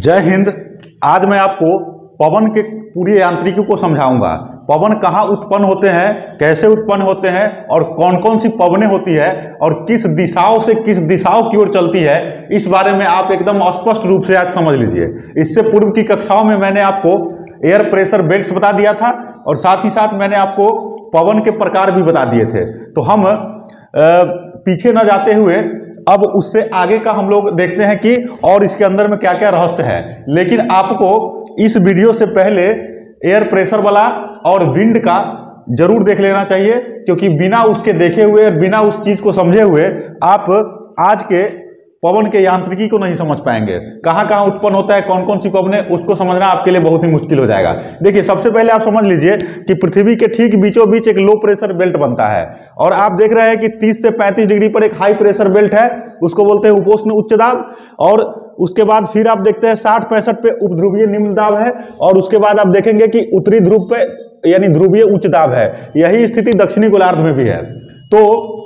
जय हिंद। आज मैं आपको पवन के पूरी यांत्रिकी को समझाऊँगा। पवन कहाँ उत्पन्न होते हैं कैसे उत्पन्न होते हैं और कौन कौन सी पवनें होती है और किस दिशाओं से किस दिशाओं की ओर चलती है इस बारे में आप एकदम स्पष्ट रूप से आज समझ लीजिए। इससे पूर्व की कक्षाओं में मैंने आपको एयर प्रेशर बेल्ट्स बता दिया था और साथ ही साथ मैंने आपको पवन के प्रकार भी बता दिए थे। तो हम अ, पीछे न जाते हुए अब उससे आगे का हम लोग देखते हैं कि और इसके अंदर में क्या क्या रहस्य है। लेकिन आपको इस वीडियो से पहले एयर प्रेशर वाला और विंड का ज़रूर देख लेना चाहिए, क्योंकि बिना उसके देखे हुए, बिना उस चीज़ को समझे हुए आप आज के पवन के यांत्रिकी को नहीं समझ पाएँगे। कहाँ कहाँ उत्पन्न होता है कौन कौन सी पवन है, उसको समझना आपके लिए बहुत ही मुश्किल हो जाएगा। देखिए, सबसे पहले आप समझ लीजिए कि पृथ्वी के ठीक बीचों बीच एक लो प्रेशर बेल्ट बनता है। और आप देख रहे हैं कि 30 से 35 डिग्री पर एक हाई प्रेशर बेल्ट है, उसको बोलते हैं उपोष्ण उच्च दाब। और उसके बाद फिर आप देखते हैं साठ पैंसठ पे उपध्रुवीय निम्न दाब है, और उसके बाद आप देखेंगे कि उत्तरी ध्रुव पे, यानी ध्रुवीय उच्च दाब है। यही स्थिति दक्षिणी गोलार्ध में भी है। तो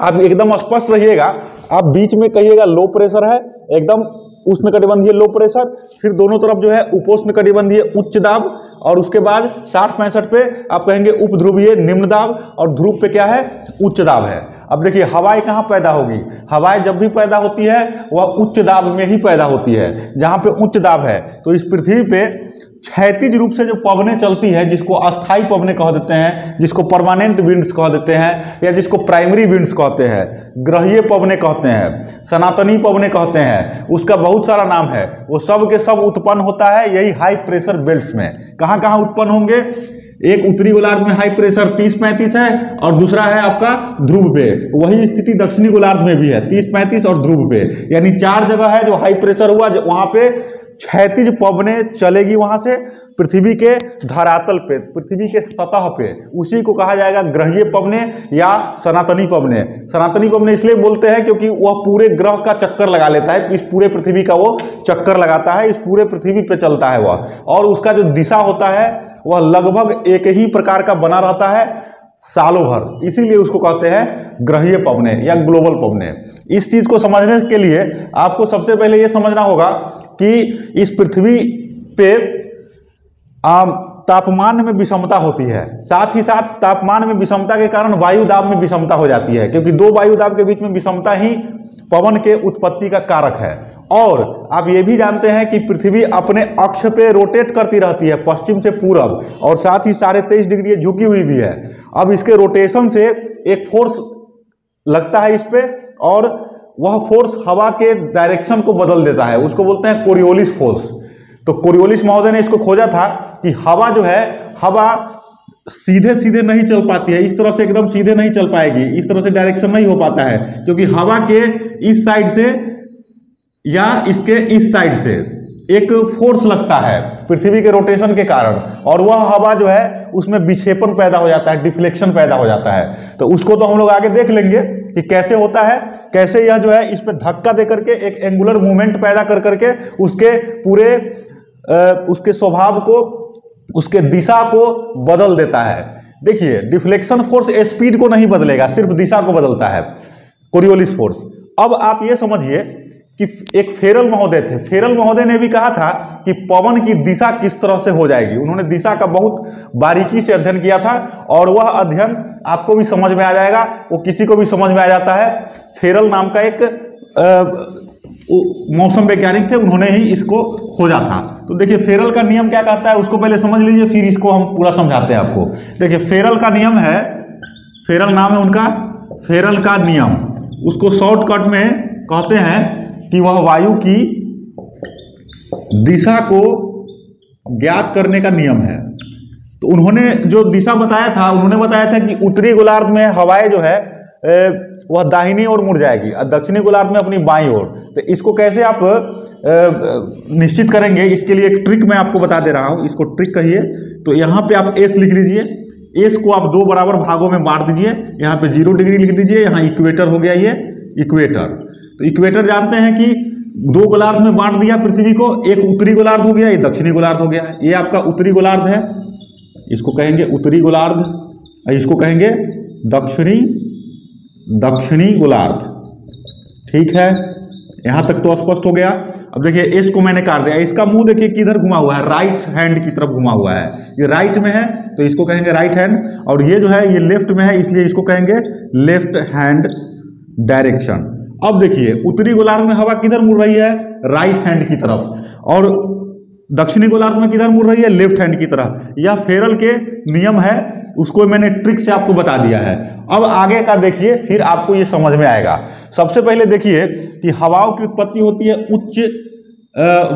आप एकदम स्पष्ट रहिएगा। आप बीच में कहिएगा, लो प्रेशर है। एकदम उष्ण कटिबंधीय लो प्रेशर। फिर दोनों तरफ़ जो है उपोष्ण कटिबंधीय उच्च दाब और उसके बाद साठ पैंसठ पे आप कहेंगे उप ध्रुवीय निम्न दाब और ध्रुव पे क्या है? उच्च दाब है। अब देखिए, हवाएँ कहाँ पैदा होगी? हवाएँ जब भी पैदा होती है, वह उच्च दाब में ही पैदा होती है। जहाँ पे उच्च दाब है तो इस पृथ्वी पे क्षैतिज रूप से जो पवने चलती है, जिसको अस्थाई पवने कह देते हैं, जिसको परमानेंट विंड्स कह देते हैं, या जिसको प्राइमरी विंड्स कहते हैं, ग्रहीय पवने कहते हैं, सनातनी पवने कहते हैं, उसका बहुत सारा नाम है। वो सब के सब उत्पन्न होता है यही हाई प्रेशर बेल्ट्स में। कहाँ कहाँ उत्पन्न होंगे? एक उत्तरी गोलार्ध में हाई प्रेशर 30 पैंतीस है, और दूसरा है आपका ध्रुव पे। वही स्थिति दक्षिणी गोलार्ध में भी है 30 पैंतीस और ध्रुव पे। यानी चार जगह है जो हाई प्रेशर हुआ, जो वहाँ पे क्षैतिज पवने चलेगी वहाँ से पृथ्वी के धरातल पे, पृथ्वी के सतह पे। उसी को कहा जाएगा ग्रहीय पवने या सनातनी पवने। सनातनी पवनें इसलिए बोलते हैं क्योंकि वह पूरे ग्रह का चक्कर लगा लेता है। इस पूरे पृथ्वी का वो चक्कर लगाता है, इस पूरे पृथ्वी पे चलता है वह। और उसका जो दिशा होता है, वह लगभग एक ही प्रकार का बना रहता है सालों भर। इसीलिए उसको कहते हैं ग्रहीय पवने या ग्लोबल पवने। इस चीज़ को समझने के लिए आपको सबसे पहले यह समझना होगा कि इस पृथ्वी पे तापमान में विषमता होती है। साथ ही साथ तापमान में विषमता के कारण वायु दाब में विषमता हो जाती है, क्योंकि दो वायु दाब के बीच में विषमता ही पवन के उत्पत्ति का कारक है। और आप ये भी जानते हैं कि पृथ्वी अपने अक्ष पे रोटेट करती रहती है, पश्चिम से पूरब, और साथ ही साढ़े तेईस डिग्री झुकी हुई भी है। अब इसके रोटेशन से एक फोर्स लगता है इस पर और वह फोर्स हवा के डायरेक्शन को बदल देता है। उसको बोलते हैं कोरियोलिस फोर्स तो कोरियोलिस महोदय ने इसको खोजा था कि हवा जो है, हवा सीधे सीधे नहीं चल पाती है। इस तरह से एकदम सीधे नहीं चल पाएगी। इस तरह से डायरेक्शन नहीं हो पाता है। क्योंकि हवा के इस साइड से या इसके इस साइड से। एक फोर्स लगता है पृथ्वी के रोटेशन के कारण, और वह हवा जो है, उसमें विक्षेपण पैदा हो जाता है डिफ्लेक्शन पैदा हो जाता है। तो उसको तो हम लोग आगे देख लेंगे कि कैसे होता है, कैसे यह जो है, इस पर धक्का दे करके एक एंगुलर मूवमेंट पैदा कर करके उसके पूरे उसके स्वभाव को, उसके दिशा को बदल देता है। देखिए डिफ्लेक्शन फोर्स स्पीड को नहीं बदलेगा, सिर्फ़ दिशा को बदलता है कोरियोलिस फोर्स अब आप ये समझिए कि एक फेरल महोदय थे। फेरल महोदय ने भी कहा था कि पवन की दिशा किस तरह से हो जाएगी। उन्होंने दिशा का बहुत बारीकी से अध्ययन किया था और वह अध्ययन आपको भी समझ में आ जाएगा, वो किसी को भी समझ में आ जाता है। फेरल नाम का एक मौसम वैज्ञानिक थे, उन्होंने ही इसको खोजा था। तो देखिए, फेरल का नियम क्या कहता है, उसको पहले समझ लीजिए, फिर इसको हम पूरा समझाते हैं आपको। देखिए, फेरल का नियम है, फेरल नाम है उनका, फेरल का नियम। उसको शॉर्टकट में कहते हैं कि वह वायु की दिशा को ज्ञात करने का नियम है। तो उन्होंने जो दिशा बताया था, उन्होंने बताया था कि उत्तरी गोलार्ध में हवाएँ जो है वह दाहिनी ओर मुड़ जाएगी और दक्षिणी गोलार्ध में अपनी बाई ओर। तो इसको कैसे आप निश्चित करेंगे, इसके लिए एक ट्रिक मैं आपको बता दे रहा हूँ। इसको ट्रिक कहिए। तो यहाँ पे आप एस लिख लीजिए। एस को आप दो बराबर भागों में बांट दीजिए। यहाँ पे ज़ीरो डिग्री लिख दीजिए। यहाँ इक्वेटर हो गया ये, इक्वेटर। तो इक्वेटर जानते हैं कि दो गोलार्ध में बांट दिया पृथ्वी को, एक उत्तरी गोलार्ध हो गया, एक दक्षिणी गोलार्ध हो गया। ये आपका उत्तरी गोलार्ध है। इसको कहेंगे उत्तरी गोलार्ध, इसको कहेंगे दक्षिणी दक्षिणी गोलार्ध। ठीक है? यहाँ तक तो स्पष्ट हो गया। अब देखिए, इसको मैंने काट दिया। इसका मुँह देखिए किधर घुमा हुआ है। राइट हैंड की तरफ़ घुमा हुआ है। ये राइट में है तो इसको कहेंगे राइट हैंड और ये जो है, ये लेफ़्ट में है, इसलिए इसको कहेंगे लेफ़्ट हैंड डायरेक्शन अब देखिए, उत्तरी गोलार्ध में हवा किधर मुड़ रही है? राइट हैंड की तरफ़। और दक्षिणी गोलार्ध में किधर मुड़ रही है? लेफ़्ट हैंड की तरफ़। यह फेरल के नियम है, उसको मैंने ट्रिक से आपको बता दिया है। अब आगे का देखिए, फिर आपको ये समझ में आएगा। सबसे पहले देखिए कि हवाओं की उत्पत्ति होती है उच्च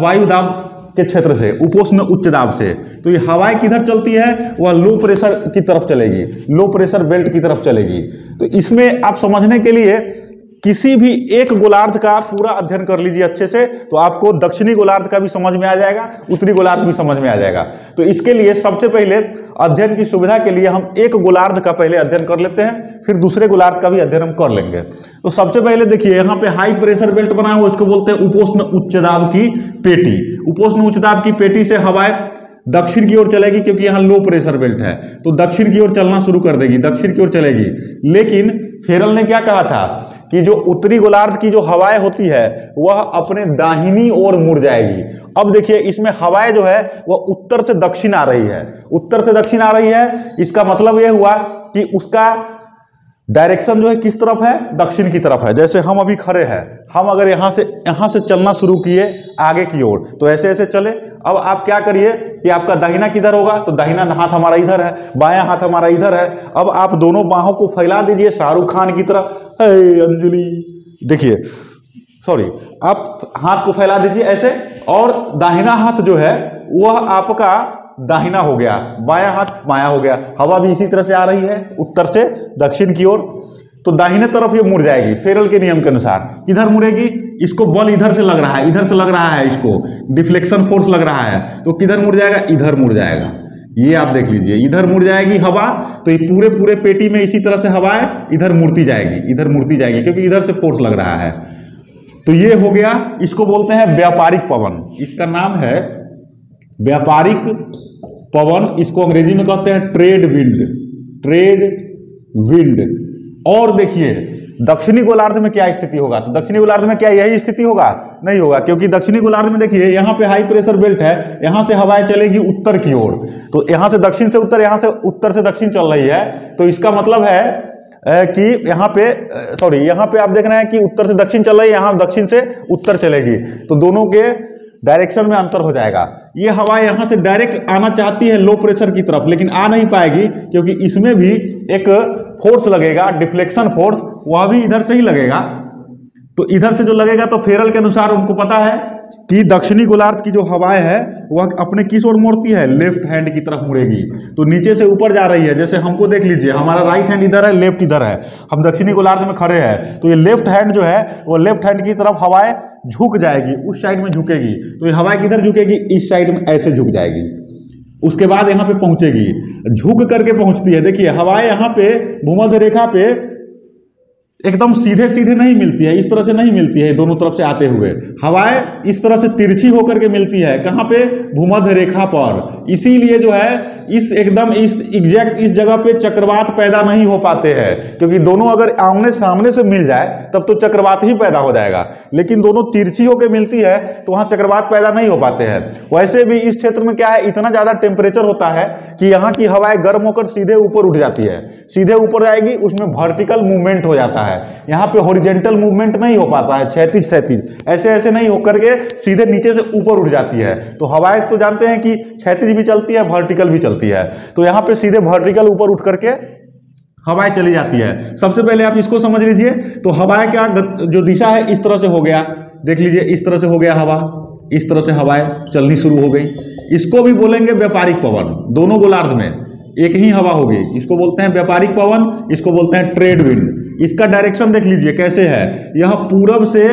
वायु दाब के क्षेत्र से, उपोष्ण उच्च दाब से। तो ये हवाएँ किधर चलती है? वह लो प्रेशर की तरफ़ चलेगी। लो प्रेशर बेल्ट की तरफ़ चलेगी। तो इसमें आप समझने के लिए किसी भी एक गोलार्ध का पूरा अध्ययन कर लीजिए अच्छे से तो आपको दक्षिणी गोलार्ध का भी समझ में आ जाएगा, उत्तरी गोलार्ध भी समझ में आ जाएगा। तो इसके लिए सबसे पहले अध्ययन की सुविधा के लिए हम एक गोलार्ध का पहले अध्ययन कर लेते हैं, फिर दूसरे गोलार्ध का भी अध्ययन हम कर लेंगे। तो सबसे पहले देखिए, यहाँ पे हाई प्रेशर बेल्ट बना हुआ उसको बोलते हैं उपोष्ण उच्च दाब की पेटी। उपोष्ण उच्च दाब की पेटी से हवाएँ दक्षिण की ओर चलेगी, क्योंकि यहाँ लो प्रेशर बेल्ट है तो दक्षिण की ओर चलना शुरू कर देगी, दक्षिण की ओर चलेगी। लेकिन फेरल ने क्या कहा था? कि जो उत्तरी गोलार्ध की जो हवाएँ होती है, वह अपने दाहिनी ओर मुड़ जाएगी। अब देखिए, इसमें हवाएँ जो है, वह उत्तर से दक्षिण आ रही है। उत्तर से दक्षिण आ रही है, इसका मतलब यह हुआ कि उसका डायरेक्शन जो है, किस तरफ़ है? दक्षिण की तरफ़ है। जैसे हम अभी खड़े हैं, हम अगर यहाँ से यहाँ से चलना शुरू किए आगे की ओर तो ऐसे ऐसे चले अब आप क्या करिए कि आपका दाहिना किधर होगा? तो दाहिना हाथ हमारा इधर है, बाया हाथ हमारा इधर है। अब आप दोनों बाहों को फैला दीजिए शाहरुख खान की तरह। हे अंजलि, देखिए सॉरी आप हाथ को फैला दीजिए ऐसे, और दाहिना हाथ जो है, वह आपका दाहिना हो गया, बाया हाथ बाया हो गया। हवा भी इसी तरह से आ रही है, उत्तर से दक्षिण की ओर। तो दाहिने तरफ़ ये मुड़ जाएगी, फेरल के नियम के अनुसार। किधर मुड़ेगी? इसको बल इधर से लग रहा है, इधर से लग रहा है इसको। डिफ्लेक्शन फोर्स लग रहा है। तो किधर मुड़ जाएगा? इधर मुड़ जाएगा। ये आप देख लीजिए, इधर मुड़ जाएगी हवा तो ये पूरे पूरे पेटी में इसी तरह से हवा है, इधर मुड़ती जाएगी, इधर मुड़ती जाएगी, क्योंकि इधर से फोर्स लग रहा है। तो ये हो गया, इसको बोलते हैं व्यापारिक पवन। इसका नाम है व्यापारिक पवन। इसको अंग्रेज़ी में कहते हैं ट्रेड विंड ट्रेड विंड और देखिए दक्षिणी गोलार्ध में क्या स्थिति होगा? तो दक्षिणी गोलार्ध में क्या यही स्थिति होगा? नहीं होगा, क्योंकि दक्षिणी गोलार्ध में देखिए, यहाँ पे हाई प्रेशर बेल्ट है, यहाँ से हवाएँ चलेगी उत्तर की ओर। तो यहाँ से दक्षिण से उत्तर, यहाँ से उत्तर से दक्षिण चल रही है। तो इसका मतलब है कि यहाँ पे सॉरी यहाँ पे आप देख रहे हैं कि उत्तर से दक्षिण चल रही है, यहाँ दक्षिण से उत्तर चलेगी। तो दोनों के डायरेक्शन में अंतर हो जाएगा। ये हवा यहाँ से डायरेक्ट आना चाहती है लो प्रेशर की तरफ़, लेकिन आ नहीं पाएगी, क्योंकि इसमें भी एक फोर्स लगेगा डिफ्लेक्शन फोर्स वह भी इधर से ही लगेगा। तो इधर से जो लगेगा तो फेरल के अनुसार उनको पता है कि दक्षिणी गोलार्ध की जो हवाएँ है, वह अपने किस ओर मोड़ती है? लेफ़्ट हैंड की तरफ़ मुड़ेगी। तो नीचे से ऊपर जा रही है, जैसे हमको देख लीजिए, हमारा राइट हैंड इधर है लेफ़्ट इधर है। हम दक्षिणी गोलार्ध में खड़े हैं तो ये लेफ़्ट हैंड जो है वो लेफ़्ट हैंड की तरफ़ हवाएँ झुक जाएगी, उस साइड में झुकेगी। तो ये हवाएँ किधर झुकेगी? इस साइड में ऐसे झुक जाएगी। उसके बाद यहाँ पे पहुंचेगी। झुक करके पहुँचती है। देखिए, हवाएँ यहाँ पे, भूमध्य रेखा पे एकदम सीधे सीधे नहीं मिलती है, इस तरह से नहीं मिलती है, दोनों तरफ़ से आते हुए। हवाएँ इस तरह से तिरछी होकर के मिलती है। कहाँ पे? भूमध्य रेखा पर। इसीलिए जो है, इस एकदम इस एग्जैक्ट इस जगह पे चक्रवात पैदा नहीं हो पाते हैं। क्योंकि दोनों अगर आमने सामने से मिल जाए, तब तो चक्रवात ही पैदा हो जाएगा। लेकिन दोनों तिरछी होकर मिलती है तो वहाँ चक्रवात पैदा नहीं हो पाते हैं। वैसे भी इस क्षेत्र में क्या है, इतना ज़्यादा टेम्परेचर होता है कि यहाँ की हवाएँ गर्म होकर सीधे ऊपर उठ जाती है। सीधे ऊपर जाएगी, उसमें वर्टिकल मूवमेंट हो जाता है। यहाँ पे होरिजेंटल मूवमेंट नहीं हो पाता है छैतीज छैतीज ऐसे ऐसे नहीं होकर के सीधे नीचे से ऊपर उठ जाती है। तो हवाएँ तो जानते हैं कि छैतीज भी चलती है वर्टिकल भी चलती है। तो यहाँ पे सीधे वर्टिकल ऊपर उठ करके हवाएँ चली जाती है। सबसे पहले आप इसको समझ लीजिए तो हवाएँ क्या जो दिशा है, इस तरह से हो गया। देख लीजिए, इस तरह से हो गया हवा, इस तरह से हवाएँ चलनी शुरू हो गई। इसको भी बोलेंगे व्यापारिक पवन, दोनों गोलार्ध में। एक ही हवा होगी। इसको बोलते हैं व्यापारिक पवन, इसको बोलते हैं ट्रेड विंड इसका डायरेक्शन देख लीजिए, कैसे है? यह पूरब से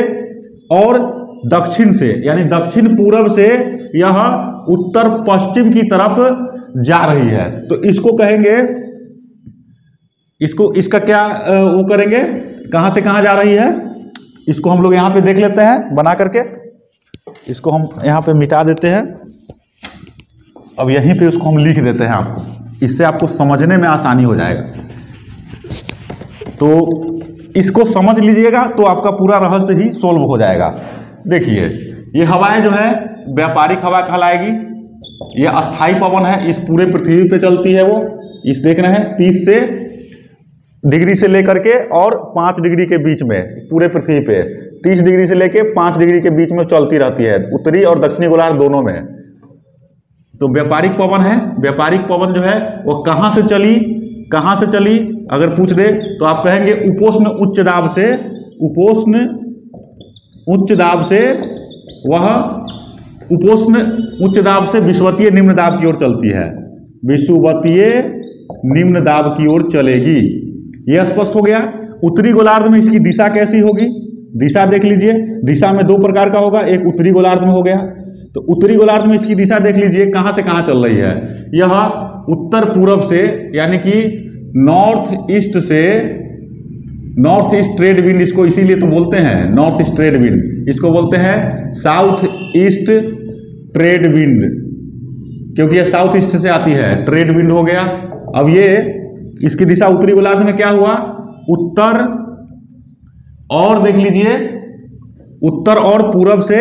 और दक्षिण से, यानी दक्षिण पूरब से यह उत्तर पश्चिम की तरफ़ जा रही है। तो इसको कहेंगे, इसको, इसका क्या वो करेंगे? कहाँ से कहाँ जा रही है? इसको हम लोग यहाँ पे देख लेते हैं, बना करके। इसको हम यहाँ पे मिटा देते हैं। अब यहीं पे उसको हम लिख देते हैं आपको। इससे आपको समझने में आसानी हो जाएगा। तो इसको समझ लीजिएगा तो आपका पूरा रहस्य ही सोल्व हो जाएगा। देखिए, ये हवाएँ जो है व्यापारिक हवा कहलाएगी। यह अस्थाई पवन है, इस पूरे पृथ्वी पे चलती है वो। इस देख रहे हैं, तीस से डिग्री से लेकर के और पाँच डिग्री के बीच में, पूरे पृथ्वी पे। तीस डिग्री से लेकर पाँच डिग्री के बीच में चलती रहती है, उत्तरी और दक्षिणी गोलार्ध दोनों में। तो व्यापारिक पवन है, व्यापारिक पवन जो है, वो कहाँ से चली, कहाँ से चली, अगर पूछ दे तो आप कहेंगे उपोष्ण उच्च दाब से, उपोष्ण उच्च दाब से, वह उपोष्ण उच्च दाब से विश्वतीय निम्न दाब की ओर चलती है। विश्ववतीय निम्न दाब की ओर चलेगी। यह स्पष्ट हो गया। उत्तरी गोलार्ध में इसकी दिशा कैसी होगी? दिशा देख लीजिए। दिशा में दो प्रकार का होगा। एक उत्तरी गोलार्ध में हो गया। तो उत्तरी गोलार्ध में इसकी दिशा देख लीजिए। कहाँ से कहाँ चल रही है? यह उत्तर पूर्व से, यानी कि नॉर्थ ईस्ट से, नॉर्थ ईस्ट ट्रेड विंड इसको इसीलिए तो बोलते हैं। North east trade wind. इसको बोलते हैं साउथ ईस्ट ट्रेड विंड, क्योंकि यह साउथ ईस्ट से आती है। ट्रेड विंड हो गया। अब ये इसकी दिशा उत्तरी गोलार्ध में क्या हुआ? उत्तर और देख लीजिए, उत्तर और पूरब से,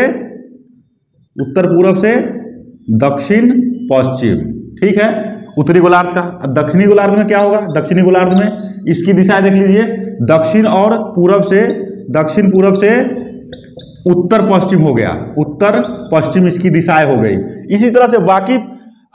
उत्तर पूरब से, दक्षिण, पश्चिम। ठीक है? उत्तरी गोलार्ध का। दक्षिणी गोलार्ध में क्या होगा? दक्षिणी गोलार्ध में इसकी दिशा देख लीजिए, दक्षिण और पूरब से, दक्षिण पूरब से उत्तर पश्चिम हो गया। उत्तर पश्चिम इसकी दिशाएँ हो गई। इसी तरह से बाकी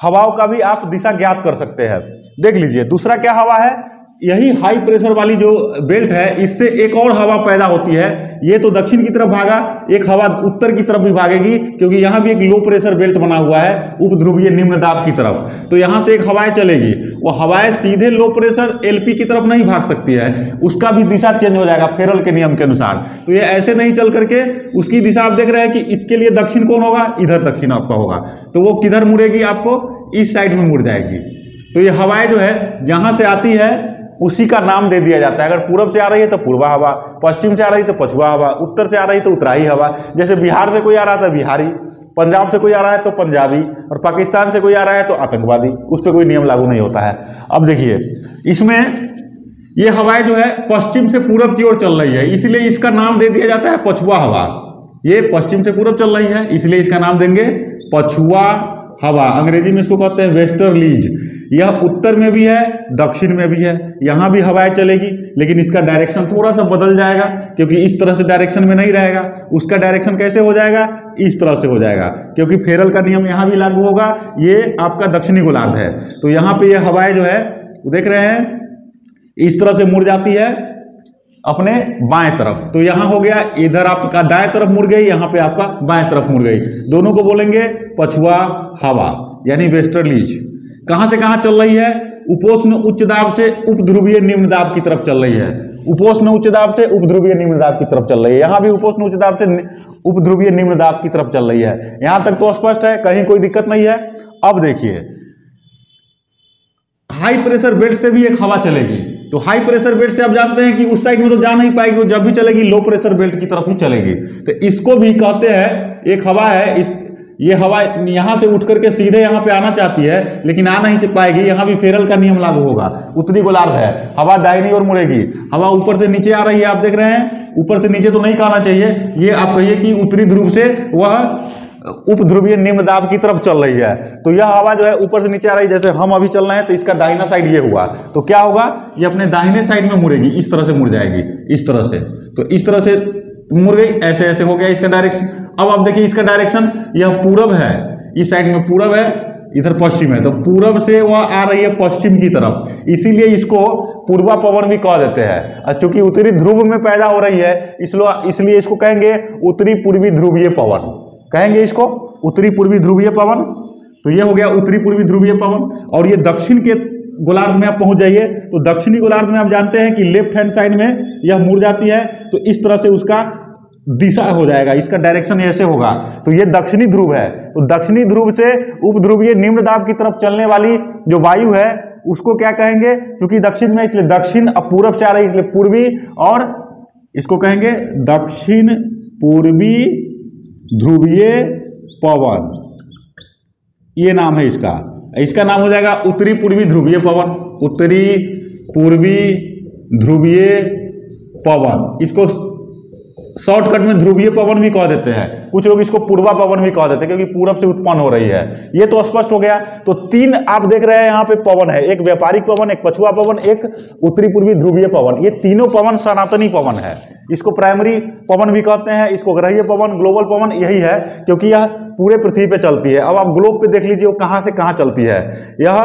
हवाओं का भी आप दिशा ज्ञात कर सकते हैं। देख लीजिए, दूसरा क्या हवा है? यही हाई प्रेशर वाली जो बेल्ट है, इससे एक और हवा पैदा होती है। ये तो दक्षिण की तरफ़ भागा, एक हवा उत्तर की तरफ़ भी भागेगी, क्योंकि यहाँ भी एक लो प्रेशर बेल्ट बना हुआ है, उपध्रुवीय निम्न दाब की तरफ़। तो यहाँ से एक हवाएँ चलेगी। वो हवाएँ सीधे लो प्रेशर एलपी की तरफ़ नहीं भाग सकती है। उसका भी दिशा चेंज हो जाएगा फेरल के नियम के अनुसार। तो ये ऐसे नहीं चल करके, उसकी दिशा आप देख रहे हैं कि इसके लिए दक्षिण कौन होगा? इधर दक्षिण आपका होगा। तो वो किधर मुड़ेगी आपको? इस साइड में मुड़ जाएगी। तो ये हवाएँ जो है, जहाँ से आती है उसी का नाम दे दिया जाता है। अगर पूरब से आ रही है तो पूर्वा हवा, पश्चिम से आ रही है तो पछुआ हवा, उत्तर से आ रही है तो उत्तराई हवा। जैसे बिहार से कोई आ रहा था बिहारी, पंजाब से कोई आ रहा है तो पंजाबी, और पाकिस्तान से कोई आ रहा है तो आतंकवादी। उस पर कोई नियम लागू नहीं होता है। अब देखिए, इसमें ये हवाएँ जो है पश्चिम से पूरब की ओर चल रही है। इसलिए इसका नाम दे दिया जाता है पछुआ हवा। ये पश्चिम से पूरब चल रही है, इसलिए इसका नाम देंगे पछुआ हवा। अंग्रेज़ी में इसको कहते हैं वेस्टर्लीज। यह उत्तर में भी है, दक्षिण में भी है। यहाँ भी हवाएँ चलेगी, लेकिन इसका डायरेक्शन थोड़ा सा बदल जाएगा, क्योंकि इस तरह से डायरेक्शन में नहीं रहेगा। उसका डायरेक्शन कैसे हो जाएगा? इस तरह से हो जाएगा, क्योंकि फेरल का नियम यहाँ भी लागू होगा। ये आपका दक्षिणी गोलार्ध है। तो यहाँ पर यह हवाएँ जो है देख रहे हैं, इस तरह से मुड़ जाती है अपने बाएँ तरफ़। तो यहाँ हो गया, इधर आपका दाएँ तरफ़ मुड़ गई, यहाँ पे आपका बाएँ तरफ़ मुड़ गई। दोनों को बोलेंगे पछुआ हवा, यानी वेस्टर्लीज। कहाँ से कहाँ चल रही है? उपोष्ण उच्च दाब से उपध्रुवीय निम्न दाब की तरफ़ चल रही है। उपोष्ण उच्च दाब से उपध्रुवीय निम्न दाब की तरफ़ चल रही है। यहाँ भी उपोष्ण उच्च दाब से उपध्रुवीय निम्न दाब की तरफ़ चल रही है। यहाँ तक तो स्पष्ट है, कहीं कोई दिक्कत नहीं है। अब देखिए हाई प्रेशर बेल्ट से भी एक हवा चलेगी। तो हाई प्रेशर बेल्ट से आप जानते हैं कि उस साइड में तो जा नहीं पाएगी, वो जब भी चलेगी लो प्रेशर बेल्ट की तरफ़ ही चलेगी। तो इसको भी कहते हैं, एक हवा है, इस ये हवा यहाँ से उठ करके सीधे यहाँ पे आना चाहती है, लेकिन आ नहीं पाएगी। यहाँ भी फेरल का नियम लागू होगा। उत्तरी गोलार्ध है। हवा दाहिनी ओर मुड़ेगी। हवा ऊपर से नीचे आ रही है, आप देख रहे हैं। ऊपर से नीचे तो नहीं कहना चाहिए। ये आप कहिए कि उत्तरी ध्रुव से वह उपध्रुवीय निम्न दाब की तरफ़ चल रही है। तो यह हवा जो है ऊपर से नीचे आ रही है। जैसे हम अभी चल रहे हैं तो इसका दाहिना साइड ये हुआ। तो क्या होगा? ये अपने दाहिने साइड में मुड़ेगी। इस तरह से मुड़ जाएगी। इस तरह से। तो इस तरह से मुड़ गई। ऐसे ऐसे हो गया इसका डायरेक्शन अब आप देखिए इसका डायरेक्शन यह पूरब है। इस साइड में पूरब है, इधर पश्चिम है। तो पूरब से वह आ रही है पश्चिम की तरफ़। इसीलिए इसको पूर्वा पवन भी कह देते हैं। और चूँकि उत्तरी ध्रुव में पैदा हो रही है इसलिए इसलिए इसको कहेंगे उत्तरी पूर्वी ध्रुवीय पवन। कहेंगे इसको उत्तरी पूर्वी ध्रुवीय पवन। तो ये हो गया उत्तरी पूर्वी ध्रुवीय पवन। और ये दक्षिण के गोलार्ध में आप पहुँच जाइए। तो दक्षिणी गोलार्ध में आप जानते हैं कि लेफ़्ट हैंड साइड में यह मुड़ जाती है। तो इस तरह से उसका दिशा हो जाएगा, इसका डायरेक्शन ऐसे होगा। तो ये दक्षिणी ध्रुव है। तो दक्षिणी ध्रुव से उपध्रुवीय निम्न दाब की तरफ़ चलने वाली जो वायु है, उसको क्या कहेंगे? क्योंकि दक्षिण में, इसलिए दक्षिण अब से आ रही इसलिए पूर्वी, और इसको कहेंगे दक्षिण पूर्वी ध्रुवीय पवन। ये नाम है इसका। इसका नाम हो जाएगा उत्तरी पूर्वी ध्रुवीय पवन। उत्तरी पूर्वी ध्रुवीय पवन। इसको शॉर्टकट में ध्रुवीय पवन भी कह देते हैं। कुछ लोग इसको पूर्वा पवन भी कह देते हैं, क्योंकि पूरब से उत्पन्न हो रही है। ये तो स्पष्ट हो गया। तो तीन आप देख रहे हैं यहाँ पे पवन है। एक व्यापारिक पवन, एक पछुआ पवन, एक उत्तरी पूर्वी ध्रुवीय पवन। ये तीनों पवन सनातनी पवन है। इसको प्राइमरी पवन भी कहते हैं, इसको ग्रहीय पवन ग्लोबल पवन, यही है, क्योंकि यह पूरे पृथ्वी पे चलती है। अब आप ग्लोब पे देख लीजिए, वो कहाँ से कहाँ चलती है। यह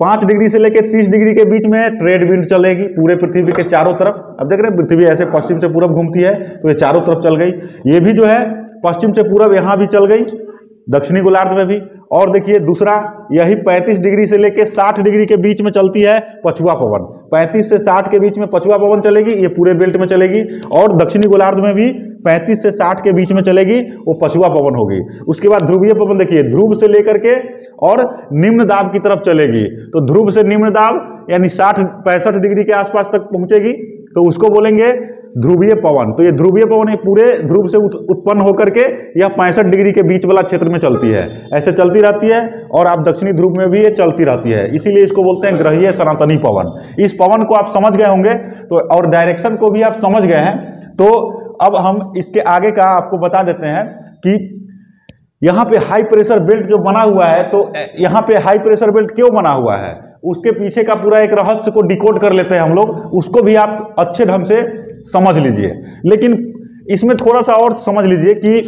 पाँच डिग्री से लेकर तीस डिग्री के बीच में ट्रेड विंड चलेगी पूरे पृथ्वी के चारों तरफ़। अब देख रहे हैं, पृथ्वी ऐसे पश्चिम से पूरब घूमती है तो ये चारों तरफ़ चल गई। ये भी जो है, पश्चिम से पूरब यहाँ भी चल गई, दक्षिणी गोलार्ध में भी। और देखिए, दूसरा, यही 35 डिग्री से लेकर 60 डिग्री के बीच में चलती है पछुआ पवन। 35 से 60 के बीच में पछुआ पवन चलेगी, ये पूरे बेल्ट में चलेगी। और दक्षिणी गोलार्ध में भी 35 से 60 के बीच में चलेगी, वो पछुआ पवन होगी। उसके बाद ध्रुवीय पवन देखिए, ध्रुव से लेकर के और निम्न दाब की तरफ़ चलेगी। तो ध्रुव से निम्न दाब, यानी साठ, पैंसठ डिग्री के आसपास तक पहुंचेगी। तो उसको बोलेंगे ध्रुवीय पवन। तो ये ध्रुवीय पवन ये पूरे ध्रुव से उत्पन्न होकर के यह पैंसठ डिग्री के बीच वाला क्षेत्र में चलती है। ऐसे चलती रहती है और आप दक्षिणी ध्रुव में भी ये चलती रहती है। इसीलिए इसको बोलते हैं ग्रहीय सनातनी पवन। इस पवन को आप समझ गए होंगे तो और डायरेक्शन को भी आप समझ गए हैं तो अब हम इसके आगे का आपको बता देते हैं कि यहाँ पे हाई प्रेशर बेल्ट जो बना हुआ है तो यहाँ पे हाई प्रेशर बेल्ट क्यों बना हुआ है? उसके पीछे का पूरा एक रहस्य को डिकोड कर लेते हैं हम लोग, उसको भी आप अच्छे ढंग से समझ लीजिए। लेकिन इसमें थोड़ा सा और समझ लीजिए कि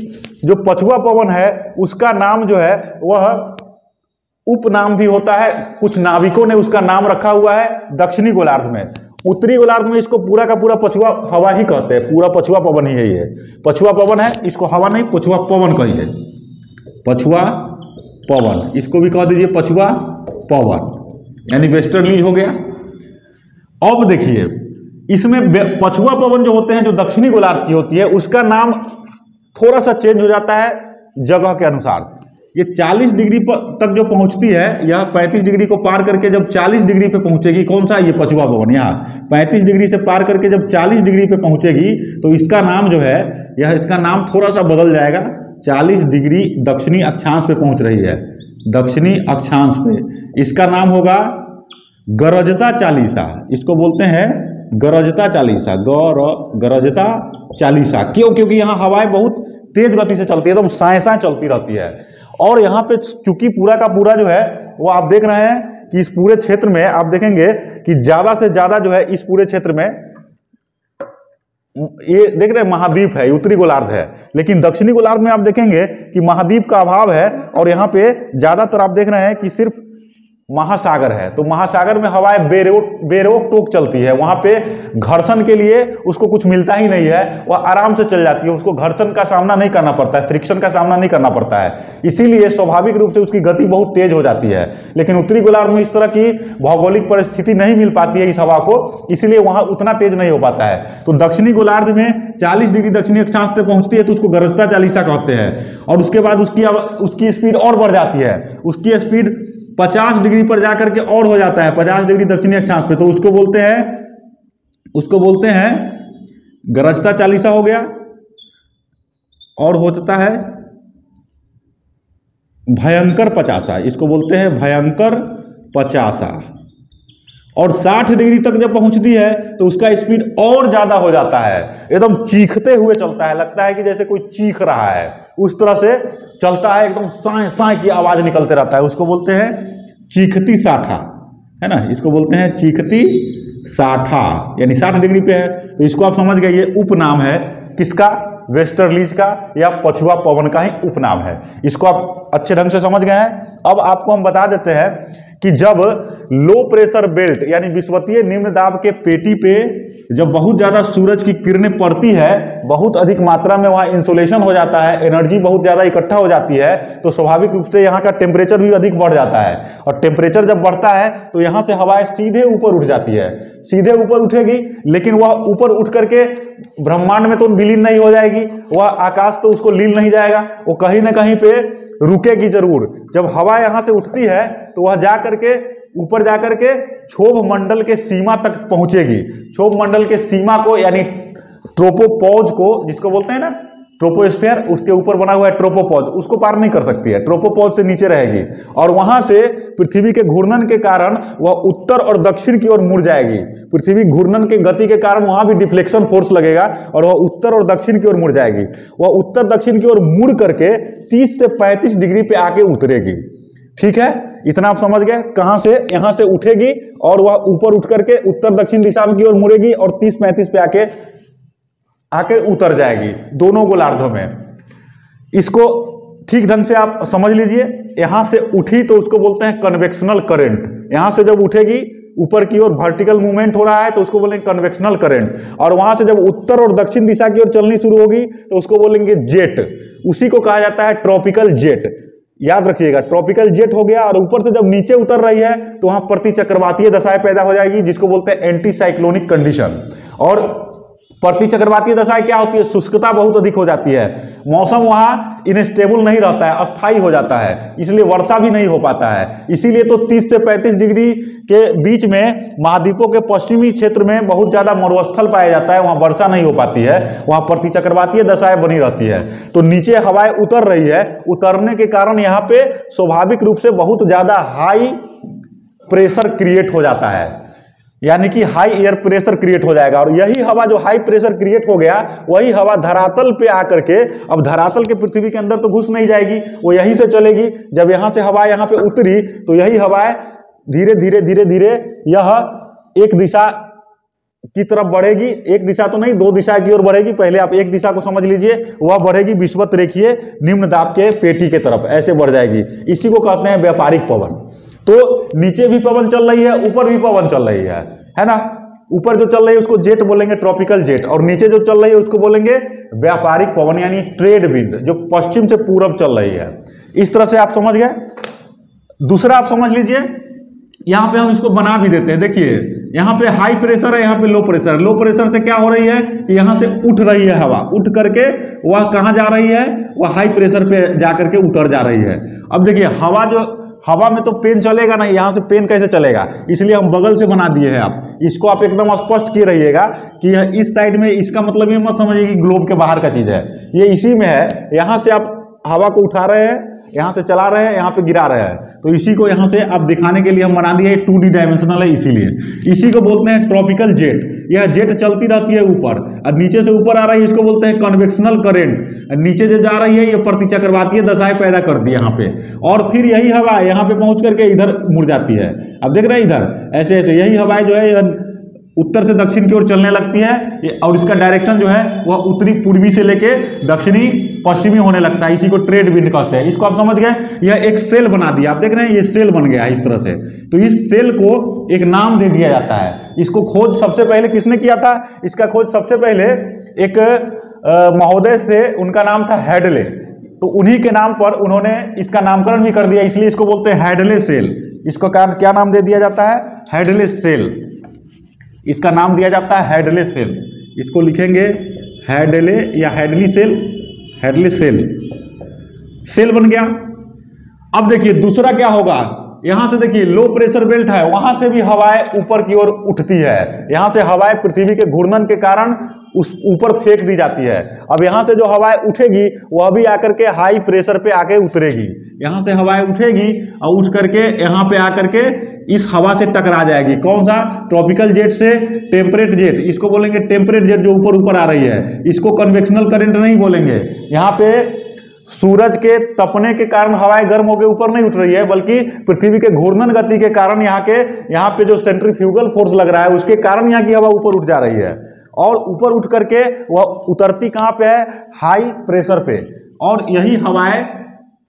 जो पछुआ पवन है, उसका नाम जो है, वह उपनाम भी होता है, कुछ नाविकों ने उसका नाम रखा हुआ है दक्षिणी गोलार्ध में। उत्तरी गोलार्ध में इसको पूरा का पूरा पछुआ हवा ही कहते हैं। पूरा पछुआ पवन ही है ये। पछुआ पवन है, इसको हवा नहीं, पछुआ पवन कहिए पछुआ पवन, इसको भी कह दीजिए पछुआ पवन। यानी वेस्टर्नली हो गया। अब देखिए, इसमें पछुआ पवन जो होते हैं, जो दक्षिणी गोलार्ध की होती है, उसका नाम थोड़ा सा चेंज हो जाता है जगह के अनुसार। ये 40 डिग्री पर तक जो पहुँचती है, यह 35 डिग्री को पार करके जब 40 डिग्री पे पहुंचेगी, कौन सा? ये पछुआ भवन, यहाँ। 35 डिग्री से पार करके जब 40 डिग्री पे पहुंचेगी तो इसका नाम जो है, यह इसका नाम थोड़ा सा बदल जाएगा। 40 डिग्री दक्षिणी अक्षांश पे पहुँच रही है। दक्षिणी अक्षांश पे। इसका नाम होगा गरजता चालीसा। इसको बोलते हैं गरजता चालीसा। गौर गरजता चालीसा। क्यों? क्योंकि यहाँ हवाएँ बहुत तेज गति से चलती है, एकदम तो सायसा चलती रहती है। और यहाँ पे चूँकि पूरा का पूरा जो है, वो आप देख रहे हैं कि इस पूरे क्षेत्र में आप देखेंगे कि ज़्यादा से ज़्यादा जो है इस पूरे क्षेत्र में, ये देख रहे हैं महाद्वीप है उत्तरी गोलार्ध है। लेकिन दक्षिणी गोलार्ध में आप देखेंगे कि महाद्वीप का अभाव है और यहाँ पे ज़्यादातर आप देख रहे हैं कि सिर्फ़ महासागर है। तो महासागर में हवाएँ बेरोक बेरोक टोक चलती है। वहाँ पे घर्षण के लिए उसको कुछ मिलता ही नहीं है। वह आराम से चल जाती है। उसको घर्षण का सामना नहीं करना पड़ता है। फ्रिक्शन का सामना नहीं करना पड़ता है। इसीलिए स्वाभाविक रूप से उसकी गति बहुत तेज हो जाती है। लेकिन उत्तरी गोलार्ध में इस तरह की भौगोलिक परिस्थिति नहीं मिल पाती है इस हवा को। इसीलिए वहाँ उतना तेज नहीं हो पाता है। तो दक्षिणी गोलार्ध में चालीस डिग्री दक्षिणी अक्षांश तक पहुँचती है तो उसको गरजता चालीसा कहते हैं। और उसके बाद उसकी उसकी स्पीड और बढ़ जाती है। उसकी स्पीड पचास डिग्री पर जाकर के और हो जाता है, पचास डिग्री दक्षिणी अक्षांश पे तो उसको बोलते हैं, उसको बोलते हैं, गरजता चालीसा हो गया, और हो जाता है भयंकर पचासा, इसको बोलते हैं भयंकर पचासा। और 60 डिग्री तक जब पहुँचती है तो उसका स्पीड और ज़्यादा हो जाता है। एकदम चीखते हुए चलता है। लगता है कि जैसे कोई चीख रहा है। उस तरह से चलता है, एकदम साए साए की आवाज़ निकलते रहता है। उसको बोलते हैं चीखती साठा। है ना? इसको बोलते हैं चीखती साठा। यानी साठ डिग्री पे है। तो इसको आप समझ गए, ये उपनाम है। किसका? वेस्टर्लीज का या पछुआ पवन का ही उपनाम है। इसको आप अच्छे ढंग से समझ गए हैं। अब आपको हम बता देते हैं कि जब लो प्रेशर बेल्ट यानी विश्वतीय निम्न दाब के पेटी पे जब बहुत ज़्यादा सूरज की किरणें पड़ती है, बहुत अधिक मात्रा में वहाँ इंसुलेशन हो जाता है एनर्जी बहुत ज़्यादा इकट्ठा हो जाती है तो स्वाभाविक रूप से यहाँ का टेम्परेचर भी अधिक बढ़ जाता है। और टेम्परेचर जब बढ़ता है तो यहाँ से हवाएँ सीधे ऊपर उठ जाती है। सीधे ऊपर उठेगी, लेकिन वह ऊपर उठ करके ब्रह्मांड में तो विलीन नहीं हो जाएगी, वह आकाश तो उसको लील नहीं जाएगा, वो कहीं ना कहीं पे रुकेगी ज़रूर। जब हवा यहाँ से उठती है तो वह जा करके, ऊपर जा करके क्षोभ मंडल के सीमा तक पहुंचेगी। क्षोभ मंडल के सीमा को, यानी ट्रोपोपॉज को, जिसको बोलते हैं ना ट्रोपोस्फेयर उसके ऊपर बना हुआ है ट्रोपोपॉज। उसको पार नहीं कर सकती है। ट्रोपोपॉज से नीचे रहेगी और वहाँ से पृथ्वी के घूर्णन के कारण वह उत्तर और दक्षिण की ओर मुड़ जाएगी। पृथ्वी घूर्णन के गति के कारण वहाँ भी डिफ्लेक्शन फोर्स लगेगा और वह उत्तर और दक्षिण की ओर मुड़ जाएगी। वह उत्तर दक्षिण की ओर मुड़ करके 30 से 35 डिग्री पे आके उतरेगी। ठीक है? इतना आप समझ गए? कहाँ से? यहाँ से उठेगी और वह ऊपर उठ करके उत्तर दक्षिण दिशा की ओर मुड़ेगी और 30-35 पे आके आके उतर जाएगी दोनों गोलार्धों में। इसको ठीक ढंग से आप समझ लीजिए, यहाँ से उठी तो उसको बोलते हैं कन्वेक्शनल करंट यहाँ से जब उठेगी, ऊपर की ओर वर्टिकल मूवमेंट हो रहा है तो उसको बोलेंगे कन्वेक्शनल करंट और वहाँ से जब उत्तर और दक्षिण दिशा की ओर चलनी शुरू होगी तो उसको बोलेंगे जेट उसी को कहा जाता है ट्रॉपिकल जेट याद रखिएगा ट्रॉपिकल जेट हो गया और ऊपर से जब नीचे उतर रही है तो वहाँ प्रति चक्रवातीय दशाएँ पैदा हो जाएगी, जिसको बोलते हैं एंटी साइक्लोनिक कंडीशन और प्रति चक्रवातीय दशाएँ क्या होती है? शुष्कता बहुत अधिक हो जाती है। मौसम वहाँ इनस्टेबल नहीं रहता है अस्थाई हो जाता है। इसलिए वर्षा भी नहीं हो पाता है। इसीलिए तो 30 से 35 डिग्री के बीच में महाद्वीपों के पश्चिमी क्षेत्र में बहुत ज़्यादा मरुस्थल पाया जाता है। वहाँ वर्षा नहीं हो पाती है। वहाँ प्रति चक्रवातीय दशाएँ बनी रहती है। तो नीचे हवाएँ उतर रही है। उतरने के कारण यहाँ पे स्वाभाविक रूप से बहुत ज़्यादा हाई प्रेशर क्रिएट हो जाता है। यानी कि हाई एयर प्रेशर क्रिएट हो जाएगा। और यही हवा जो हाई प्रेशर क्रिएट हो गया, वही हवा धरातल पे आकर के, अब धरातल के पृथ्वी के अंदर तो घुस नहीं जाएगी, वो यहीं से चलेगी। जब यहाँ से हवा यहाँ पे उतरी तो यही हवाएँ धीरे धीरे धीरे धीरे, यह एक दिशा की तरफ़ बढ़ेगी। एक दिशा तो नहीं, दो दिशा की ओर बढ़ेगी। पहले आप एक दिशा को समझ लीजिए, वह बढ़ेगी विश्वत रेखीय निम्न दाब के पेटी के तरफ़, ऐसे बढ़ जाएगी। इसी को कहते हैं व्यापारिक पवन। तो नीचे भी पवन चल रही है, ऊपर भी पवन चल रही है। है ना? ऊपर जो चल रही है, उसको जेट बोलेंगे, ट्रॉपिकल जेट। और नीचे जो चल रही है, उसको बोलेंगे व्यापारिक पवन, यानी ट्रेड विंड, जो पश्चिम से पूरब चल रही है। इस तरह से आप समझ गए? दूसरा आप समझ लीजिए, यहाँ पे हम इसको बना भी देते हैं। देखिए, यहाँ पे हाई प्रेशर है, यहाँ पे लो प्रेशर लो प्रेशर से क्या हो रही है कि यहाँ से उठ रही है हवा। उठ करके वह कहाँ जा रही है? वह हाई प्रेशर पे जा करके उतर जा रही है। अब देखिए, हवा जो हवा में तो पेन चलेगा नहीं यहाँ से पेन कैसे चलेगा? इसलिए हम बगल से बना दिए हैं आप। इसको आप एकदम स्पष्ट किए रहिएगा कि इस साइड में इसका मतलब ये मत समझिए कि ग्लोब के बाहर का चीज़ है। ये इसी में है, यहाँ से आप हवा को उठा रहे हैं, यहाँ से चला रहे हैं, यहाँ पे गिरा रहे हैं। तो इसी को यहाँ से अब दिखाने के लिए हम बना दिए टू डी डायमेंशनल है इसीलिए। इसी को बोलते हैं ट्रॉपिकल जेट यह जेट चलती रहती है ऊपर, और नीचे से ऊपर आ रही है, इसको बोलते हैं कन्वेक्शनल करेंट नीचे जो जा रही है, ये प्रति है, दशाएँ पैदा करती है यहाँ पे। और फिर यही हवा यहाँ पे पहुँच करके इधर मुड़ जाती है। अब देख रहे हैं इधर ऐसे ऐसे यही हवाएँ जो है उत्तर से दक्षिण की ओर चलने लगती है और इसका डायरेक्शन जो है वह उत्तरी पूर्वी से लेके दक्षिणी पश्चिमी होने लगता है। इसी को ट्रेड विंड कहते हैं। इसको आप समझ गए? यह एक सेल बना दिया। आप देख रहे हैं, ये सेल बन गया है इस तरह से। तो इस सेल को एक नाम दे दिया जाता है। इसको खोज सबसे पहले किसने किया था? इसका खोज सबसे पहले एक महोदय से उनका नाम था हेडले तो उन्हीं के नाम पर उन्होंने इसका नामकरण भी कर दिया। इसलिए इसको बोलते हैं हेडले सेल इसको क्या नाम दे दिया जाता है? हेडले सेल इसका नाम दिया जाता है हेडले सेल। इसको लिखेंगे हेडले या Hadley cell. Hadley cell. Cell बन गया। अब देखिए दूसरा क्या होगा? यहाँ से देखिए लो प्रेशर बेल्ट है, वहाँ से भी हवाएँ ऊपर की ओर उठती है। यहाँ से हवाएँ पृथ्वी के घूर्णन के कारण उस ऊपर फेंक दी जाती है। अब यहाँ से जो हवाएँ उठेगी, वह भी आकर के हाई प्रेशर पे आके उतरेगी। यहाँ से हवाएँ उठेगी और उठ करके, यहाँ पे आकर के इस हवा से टकरा जाएगी। कौन सा? ट्रॉपिकल जेट से टेम्परेट जेट। इसको बोलेंगे टेम्परेट जेट जो ऊपर ऊपर आ रही है। इसको कन्वेक्शनल करंट नहीं बोलेंगे। यहाँ पे सूरज के तपने के कारण हवाएँ गर्म होकर ऊपर नहीं उठ रही है, बल्कि पृथ्वी के घूर्णन गति के कारण यहाँ के, यहाँ पे जो सेंट्रीफ्यूगल फोर्स लग रहा है, उसके कारण यहाँ की हवा ऊपर उठ जा रही है। और ऊपर उठ करके वह उतरती कहाँ पे है? हाई प्रेशर पे। और यही हवाएँ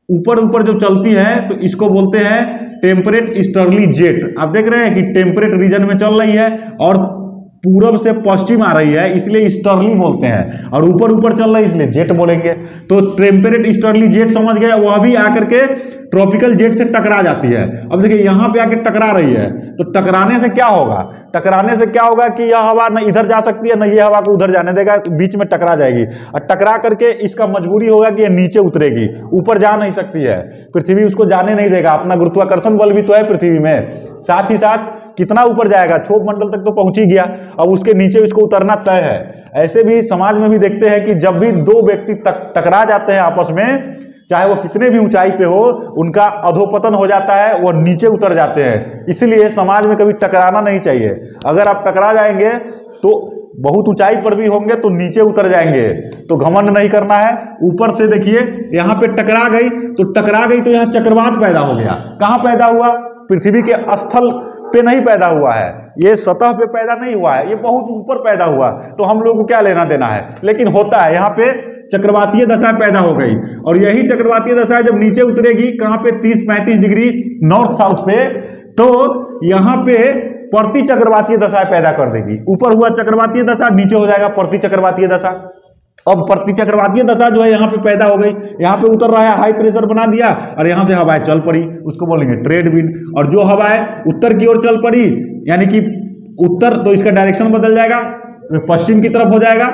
ऊपर ऊपर जो चलती है तो इसको बोलते हैं टेम्परेट स्टर्ली जेट आप देख रहे हैं कि टेम्परेट रीजन में चल रही है और पूरब से पश्चिम आ रही है, इसलिए स्टर्ली बोलते हैं। और ऊपर ऊपर चल रहा है, इसलिए जेट बोलेंगे। तो टेम्परेट स्टर्ली जेट समझ गया वह भी आकर के ट्रॉपिकल जेट से टकरा जाती है। अब देखिए, यहाँ पे आके टकरा रही है। तो टकराने से क्या होगा? टकराने से क्या होगा कि यह हवा न इधर जा सकती है न ये हवा को उधर जाने देगा, बीच में टकरा जाएगी। और टकरा करके इसका मजबूरी होगा कि यह नीचे उतरेगी, ऊपर जा नहीं सकती है। पृथ्वी उसको जाने नहीं देगा। अपना गुरुत्वाकर्षण बल भी तो है पृथ्वी में। साथ ही साथ कितना ऊपर जाएगा? क्षोभ मंडल तक तो पहुँच ही गया। अब उसके नीचे उसको उतरना तय है। ऐसे भी समाज में भी देखते हैं कि जब भी दो व्यक्ति टकरा जाते हैं आपस में चाहे वो कितने भी ऊंचाई पे हो, उनका अधोपतन हो जाता है, वो नीचे उतर जाते हैं। इसलिए समाज में कभी टकराना नहीं चाहिए। अगर आप टकरा जाएँगे तो बहुत ऊंचाई पर भी होंगे तो नीचे उतर जाएँगे। तो घमंड नहीं करना है। ऊपर से देखिए, यहाँ पे टकरा गई तो टकरा गई तो यहाँ चक्रवात पैदा हो गया। कहाँ पैदा हुआ? पृथ्वी के स्थल पे नहीं पैदा हुआ है। ये सतह पे पैदा नहीं हुआ है, ये बहुत ऊपर पैदा हुआ तो हम लोग को क्या लेना देना है? लेकिन होता है, यहाँ पे चक्रवातीय दशा पैदा हो गई। और यही चक्रवातीय दशा जब नीचे उतरेगी, कहाँ पे? 30-35 डिग्री नॉर्थ साउथ पे। तो यहाँ पे प्रति चक्रवातीय दशा पैदा कर देगी। ऊपर हुआ चक्रवातीय दशा, नीचे हो जाएगा प्रति चक्रवातीय दशा। अब प्रति चक्रवातीय दशा जो है यहाँ पे पैदा हो गई। यहाँ पे उतर रहा है हाई प्रेशर बना दिया और यहाँ से हवाएँ चल पड़ी। उसको बोलेंगे ट्रेड विंड और जो हवाएँ उत्तर की ओर चल पड़ी, यानी कि उत्तर तो इसका डायरेक्शन बदल जाएगा, पश्चिम की तरफ़ हो जाएगा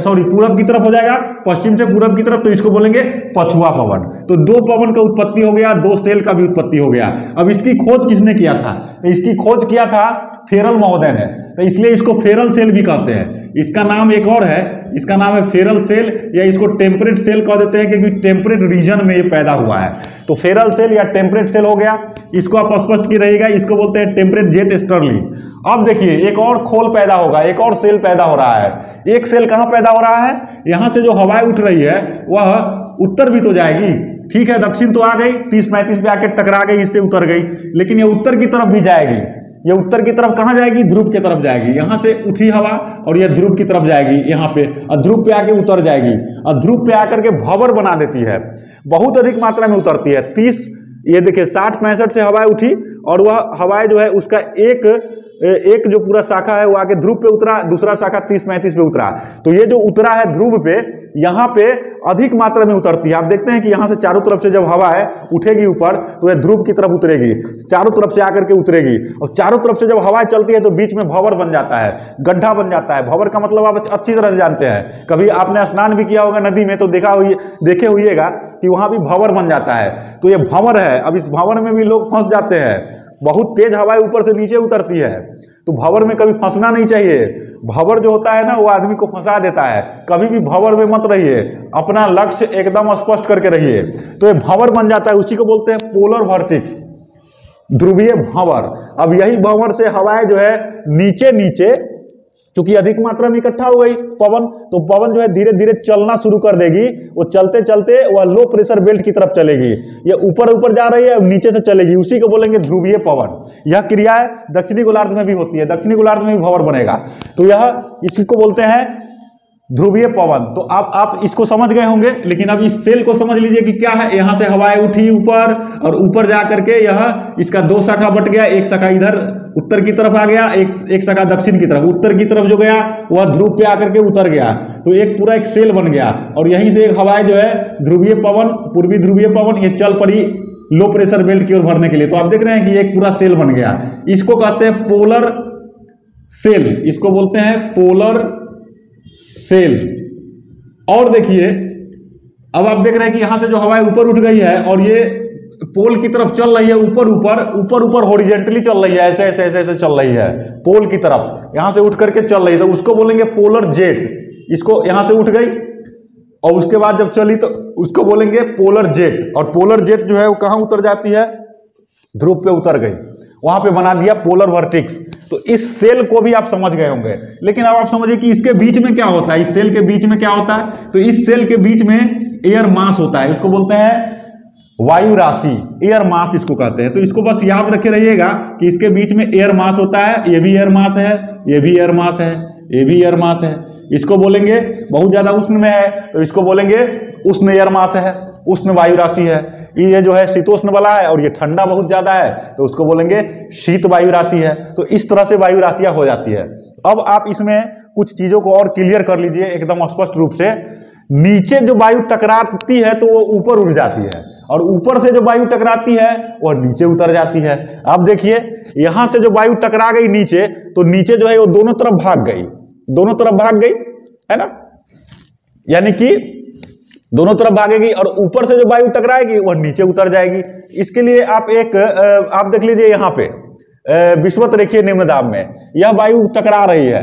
सॉरी पूरब की तरफ़ हो जाएगा, पश्चिम से पूरब की तरफ़ तो इसको बोलेंगे पछुआ पवन। तो दो पवन का उत्पत्ति हो गया, दो सेल का भी उत्पत्ति हो गया। अब इसकी खोज किसने किया था? तो इसकी खोज किया था फेरल महोदय ने। तो इसलिए इसको फेरल सेल भी कहते हैं। इसका नाम एक और है, इसका नाम है फेरल सेल, या इसको टेम्परेट सेल कह देते हैं क्योंकि टेम्परेट रीजन में ये पैदा हुआ है। तो फेरल सेल या टेम्परेट सेल हो गया, इसको आप स्पष्ट की रहेगा, इसको बोलते हैं टेम्परेट जेट स्टर्लिंग अब देखिए, एक और खोल पैदा होगा, एक और सेल पैदा हो रहा है। एक सेल कहाँ पैदा हो रहा है? यहाँ से जो हवाएँ उठ रही है, वह उत्तर भी तो जाएगी। ठीक है, दक्षिण तो आ गई, तीस पैंतीस पे आके टकरा गई, इससे उतर गई, लेकिन ये उत्तर की तरफ़ भी जाएगी। ये उत्तर की तरफ़ कहाँ जाएगी? ध्रुव की तरफ़ जाएगी। यहाँ से उठी हवा और ये ध्रुव की तरफ़ जाएगी। यहाँ पे और ध्रुव पे आके उतर जाएगी। और ध्रुव पे आकर के भवर बना देती है। बहुत अधिक मात्रा में उतरती है। तीस, ये देखिए, साठ पैंसठ से हवाएँ उठी और वह हवाएँ जो है उसका एक एक जो पूरा शाखा है वो आगे ध्रुव पे उतरा, दूसरा शाखा तीस पैंतीस पे उतरा। तो ये जो उतरा है ध्रुव पे, यहाँ पे अधिक मात्रा में उतरती है। आप देखते हैं कि यहाँ से चारों तरफ़ से जब हवा है, उठेगी ऊपर तो यह ध्रुव की तरफ़ उतरेगी। चारों तरफ़ से आकर के उतरेगी। और चारों तरफ़ से जब हवा चलती है तो बीच में भवर बन जाता है, गड्ढा बन जाता है। भवर का मतलब आप अच्छी तरह से जानते हैं। कभी आपने स्नान भी किया होगा नदी में तो देखा हुई देखे हुईगा कि वहाँ भी भंवर बन जाता है। तो ये भंवर है। अब इस भंवर में भी लोग फंस जाते हैं। बहुत तेज हवाएँ ऊपर से नीचे उतरती है। तो भंवर में कभी फंसना नहीं चाहिए। भंवर जो होता है ना, वो आदमी को फंसा देता है। कभी भी भंवर में मत रहिए। अपना लक्ष्य एकदम स्पष्ट करके रहिए। तो ये भंवर बन जाता है, उसी को बोलते हैं पोलर वर्टिक्स। ध्रुवीय भंवर। अब यही भंवर से हवाएँ जो है नीचे नीचे चूँकि अधिक मात्रा में इकट्ठा हो गई पवन तो पवन जो है धीरे धीरे चलना शुरू कर देगी। वो चलते चलते वह लो प्रेशर बेल्ट की तरफ़ चलेगी। ये ऊपर ऊपर जा रही है, नीचे से चलेगी। उसी को बोलेंगे ध्रुवीय पवन। यह क्रिया दक्षिणी गोलार्ध में भी होती है। दक्षिणी गोलार्ध में भी भवर बनेगा। तो यह इसी को बोलते हैं ध्रुवीय पवन। तो आप आप इसको समझ गए होंगे, लेकिन अब इस सेल को समझ लीजिए कि क्या है। यहाँ से हवाएँ उठी ऊपर, और ऊपर जा करके यह इसका दो शाखा बट गया। एक शाखा इधर उत्तर की तरफ़ आ गया, एक एक शाखा दक्षिण की तरफ़। उत्तर की तरफ़ जो गया, वह ध्रुव पे आकर के उतर गया। तो एक पूरा एक सेल बन गया। और यहीं से एक हवाएँ जो है, ध्रुवीय पवन, पूर्वी ध्रुवीय पवन, ये चल पड़ी लो प्रेशर बेल्ट की ओर भरने के लिए। तो आप देख रहे हैं कि एक पूरा सेल बन गया। इसको कहते हैं पोलर सेल इसको बोलते हैं पोलर सेल और देखिए, अब आप देख रहे हैं कि यहाँ से जो हवाएँ ऊपर उठ गई है, और ये पोल की तरफ़ चल रही है ऊपर ऊपर ऊपर ऊपर होरिजेंटली चल रही है, ऐसे ऐसे ऐसे ऐसे चल रही है। पोल की तरफ़, यहाँ से उठ करके चल रही है तो उसको बोलेंगे पोलर जेट इसको यहाँ से उठ गई, और उसके बाद जब चली तो उसको बोलेंगे पोलर जेट और पोलर जेट जो है वो कहाँ उतर जाती है? ध्रुव पे उतर गई। वहाँ पे बना दिया पोलर वर्टिक्स तो इस सेल को भी आप समझ गए होंगे। लेकिन अब आप समझिए कि इसके बीच में क्या होता है? इस सेल के बीच में क्या होता है? तो इस सेल के बीच में एयर मास होता है। इसको बोलते हैं वायु राशि एयर मास इसको कहते हैं। तो इसको बस याद रखे रहिएगा कि इसके बीच में एयर मास होता है, ये भी एयर मास है, ये भी एयर मास है, ये भी एयर मास है। इसको बोलेंगे, बहुत ज़्यादा उष्ण में है तो इसको बोलेंगे उष्ण एयर मास है, उष्ण वायु राशि है। ये जो है शीतोष्ण वाला है और ये ठंडा बहुत ज़्यादा है तो उसको बोलेंगे शीत वायु राशि है। तो इस तरह से वायु राशियाँ हो जाती है। अब आप इसमें कुछ चीज़ों को और क्लियर कर लीजिए, एकदम स्पष्ट रूप से। नीचे जो वायु टकराती है तो वो ऊपर उड़ जाती है। और ऊपर से जो वायु टकराती है वो नीचे उतर जाती है। अब देखिए, यहाँ से जो वायु टकरा गई नीचे तो नीचे जो है, वो दोनों तरफ़ भाग गई। दोनों तरफ़ भाग गई, है ना? यानी कि दोनों तरफ़ भागेगी और ऊपर से जो वायु टकराएगी, वह नीचे उतर जाएगी। इसके लिए आप एक आप देख लीजिए यहाँ पे विश्वत रेखीय निम्न दाब में, यह वायु टकरा रही है।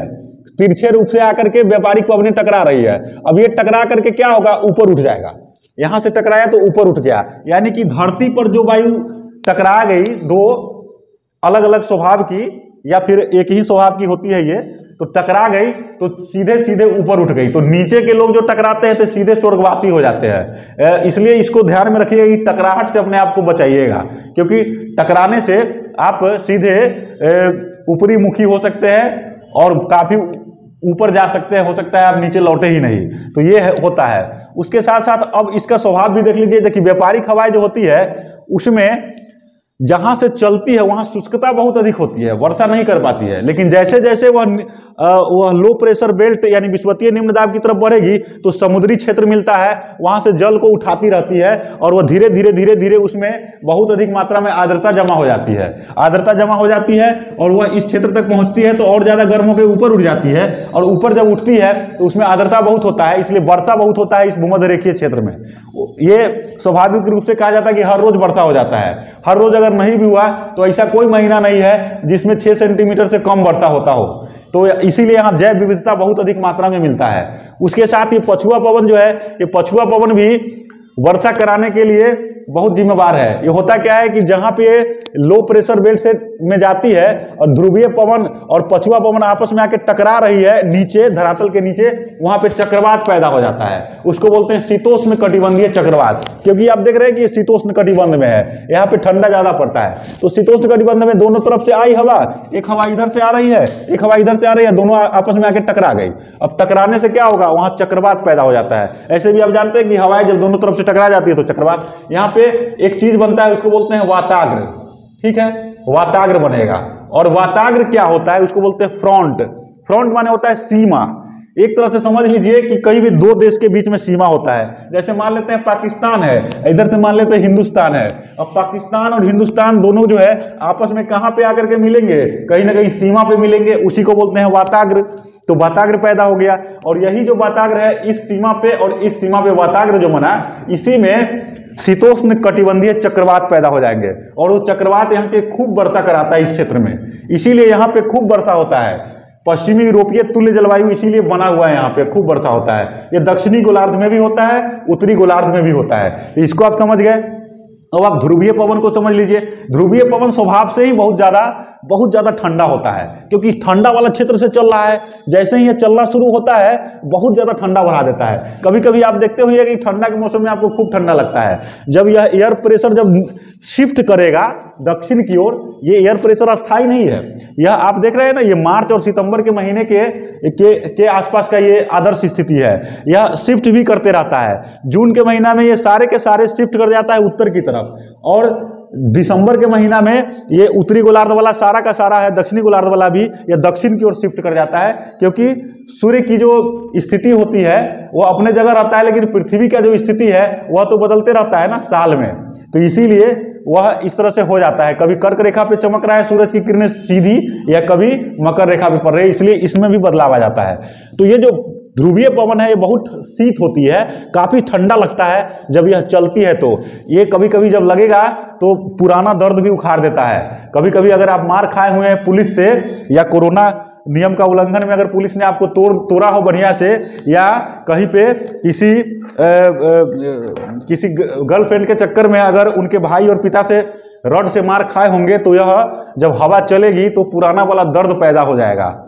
तिरछे रूप से आकर के व्यापारिक पवने टकरा रही है। अब ये टकरा करके क्या होगा? ऊपर उठ जाएगा। यहाँ से टकराया तो ऊपर उठ गया। यानी कि धरती पर जो वायु टकरा गई, दो अलग अलग स्वभाव की, या फिर एक ही स्वभाव की होती है ये तो टकरा गई तो सीधे सीधे ऊपर उठ गई। तो नीचे के लोग जो टकराते हैं तो सीधे स्वर्गवासी हो जाते हैं। इसलिए इसको ध्यान में रखिएगा कि टकराहट से अपने आप को बचाइएगा। क्योंकि टकराने से आप सीधे ऊपरी मुखी हो सकते हैं और काफ़ी ऊपर जा सकते हैं, हो सकता है आप नीचे लौटे ही नहीं। तो ये होता है। उसके साथ साथ अब इसका स्वभाव भी देख लीजिए, देखिए, व्यापारिक हवाएँ जो होती है, उसमें जहाँ से चलती है, वहाँ शुष्कता बहुत अधिक होती है, वर्षा नहीं कर पाती है। लेकिन जैसे जैसे वह वह लो प्रेशर बेल्ट यानी विश्वतीय निम्न दाब की तरफ़ बढ़ेगी तो समुद्री क्षेत्र मिलता है, वहाँ से जल को उठाती रहती है और वह धीरे धीरे धीरे धीरे उसमें बहुत अधिक मात्रा में आर्द्रता जमा हो जाती है। आर्द्रता जमा हो जाती है और वह इस क्षेत्र तक पहुँचती है तो और ज़्यादा गर्म होकर ऊपर उठ जाती है और ऊपर जब उठती है तो उसमें आर्द्रता बहुत होता है, इसलिए वर्षा बहुत होता है इस भूमध्य रेखीय क्षेत्र में। ये स्वाभाविक रूप से कहा जाता है कि हर रोज वर्षा हो जाता है। हर रोज अगर नहीं भी हुआ तो ऐसा कोई महीना नहीं है जिसमें छह सेंटीमीटर से कम वर्षा होता हो। तो इसीलिए यहाँ जैव विविधता बहुत अधिक मात्रा में मिलता है। उसके साथ ये पछुआ पवन जो है, ये पछुआ पवन भी वर्षा कराने के लिए बहुत जिम्मेवार है। ये होता क्या है कि जहाँ पे लो प्रेशर बेल्ट से में जाती है और ध्रुवीय पवन और पछुआ पवन आपस में आके टकरा रही है, नीचे, धरातल के नीचे, वहाँ पे चक्रवात पैदा हो जाता है। उसको बोलते हैं शीतोष्ण कटिबंधीय चक्रवात। क्योंकि आप देख रहे हैं कि शीतोष्ण कटिबंध में है। यहाँ पे ठंडा ज़्यादा पड़ता है। तो शीतोष्ण कटिबंध में दोनों तरफ़ से आई हवा, एक हवा इधर से आ रही है, एक हवा इधर से आ रही है, दोनों आपस में आके टकरा गई। अब टकराने से क्या होगा? वहाँ चक्रवात पैदा हो जाता है। ऐसे भी आप जानते हैं कि हवाएँ जब दोनों तरफ़ से टकरा जाती है तो चक्रवात, यहाँ पे एक चीज़ बनता है, उसको बोलते हैं वाताग्र। ठीक है? वाताग्र बनेगा। और वाताग्र क्या होता है, उसको बोलते हैं फ्रंट। फ्रंट माने होता है सीमा। एक तरह से समझ लीजिए कि कहीं भी दो देश के बीच में सीमा होता है। जैसे मान लेते हैं पाकिस्तान है, इधर से मान लेते हैं हिंदुस्तान है। अब पाकिस्तान और हिंदुस्तान दोनों जो है, आपस में कहाँ पे आकर के मिलेंगे? कहीं ना कहीं सीमा पे मिलेंगे, उसी को बोलते हैं वाताग्र। तो वाताग्र पैदा हो गया। और यही जो वाताग्र है, इस सीमा पे और इस सीमा पे वाताग्र जो बना, इसी में शीतोष्ण कटिबंधीय चक्रवात पैदा हो जाएँगे। और वो चक्रवात यहाँ पे खूब वर्षा कराता है इस क्षेत्र में। इसीलिए यहाँ पे खूब वर्षा होता है। पश्चिमी यूरोपीय तुल्य जलवायु इसीलिए बना हुआ है यहाँ पे, खूब वर्षा होता है। ये दक्षिणी गोलार्ध में भी होता है, उत्तरी गोलार्ध में भी होता है। इसको आप समझ गए? अब आप ध्रुवीय पवन को समझ लीजिए। ध्रुवीय पवन स्वभाव से ही बहुत ज़्यादा, बहुत ज़्यादा ठंडा होता है, क्योंकि ठंडा वाला क्षेत्र से चल रहा है। जैसे ही यह चलना शुरू होता है, बहुत ज़्यादा ठंडा बढ़ा देता है। कभी कभी आप देखते हुए कि ठंडा के मौसम में आपको खूब ठंडा लगता है। जब यह एयर प्रेशर जब शिफ्ट करेगा दक्षिण की ओर ये एयर प्रेशर अस्थाई नहीं है। यह आप देख रहे हैं ना ये मार्च और सितंबर के महीने के के, के आसपास का ये आदर्श स्थिति है। यह शिफ्ट भी करते रहता है। जून के महीना में ये सारे के सारे शिफ्ट कर जाता है उत्तर की तरफ़। और दिसंबर के महीना में ये उत्तरी गोलार्ध वाला सारा का सारा है दक्षिणी गोलार्ध वाला भी ये दक्षिण की ओर शिफ्ट कर जाता है क्योंकि सूर्य की जो स्थिति होती है वो अपने जगह रहता है लेकिन पृथ्वी का जो स्थिति है वह तो बदलते रहता है ना साल में। तो इसीलिए वह इस तरह से हो जाता है। कभी कर्क रेखा पे चमक रहा है, सूरज की किरणें सीधी या कभी मकर रेखा पे पड़ रही है, इसलिए इसमें भी बदलाव आ जाता है। तो ये जो ध्रुवीय पवन है, ये बहुत शीत होती है, काफ़ी ठंडा लगता है, जब यह चलती है तो। ये कभी कभी जब लगेगा तो पुराना दर्द भी उखाड़ देता है। कभी कभी अगर आप मार खाए हुए हैं पुलिस से या कोरोना नियम का उल्लंघन में अगर पुलिस ने आपको तोड़ तोड़ा हो बढ़िया से या कहीं पे किसी आ, आ, किसी गर्लफ्रेंड के चक्कर में अगर उनके भाई और पिता से रड से मार खाए होंगे तो यह जब हवा चलेगी तो पुराना वाला दर्द पैदा हो जाएगा।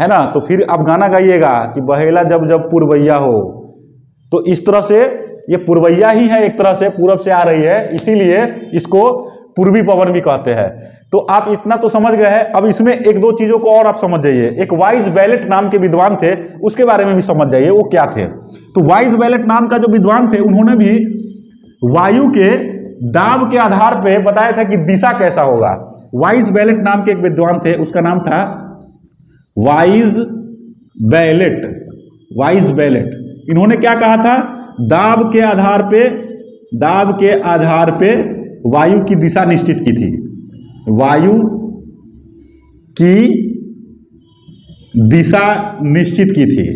है ना? तो फिर आप गाना गाइएगा कि बहेला जब जब पुरवैया हो। तो इस तरह से ये पुरवैया ही है एक तरह से पूरब से आ रही है इसीलिए इसको पूर्वी पवन भी कहते हैं। तो आप इतना तो समझ गए हैं, अब इसमें एक दो चीज़ों को और आप समझ जाइए। एक वाइज बैलेट नाम के विद्वान थे, उसके बारे में भी समझ जाइए, वो क्या थे? तो वाइज बैलेट नाम का जो विद्वान थे, उन्होंने भी वायु के दाब के आधार पर बताया था कि दिशा कैसा होगा। वाइज बैलेट नाम के एक विद्वान थे, उसका नाम था वाइज बैलेट वाइज बैलेट इन्होंने क्या कहा था? दाब के आधार पे, दाब के आधार पे वायु की दिशा निश्चित की थी। वायु की दिशा निश्चित की थी,